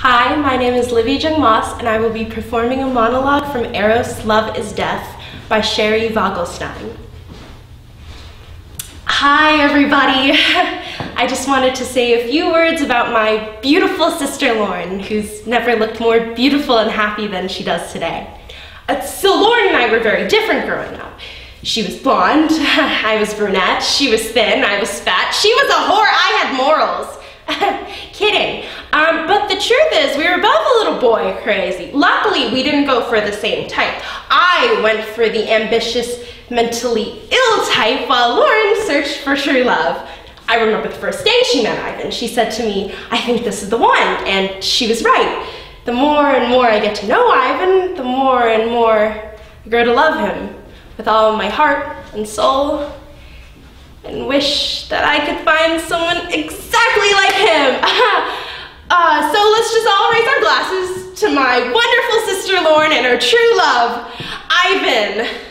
Hi, my name is Livy Jung Moss, and I will be performing a monologue from Eros Love is Death by Sherry Vogelstein. Hi, everybody. I just wanted to say a few words about my beautiful sister Lauren, who's never looked more beautiful and happy than she does today. Uh, so, Lauren and I were very different growing up. She was blonde, I was brunette, she was thin, I was fat, she was a whore, I had morals. Um, but the truth is, we were both a little boy crazy. Luckily, we didn't go for the same type. I went for the ambitious, mentally ill type, while Lauren searched for true love. I remember the first day she met Ivan. She said to me, I think this is the one, and she was right. The more and more I get to know Ivan, the more and more I grow to love him with all my heart and soul and wish that I could find someone exactly like him. Let's all raise our glasses to my wonderful sister Lauren and her true love, Ivan.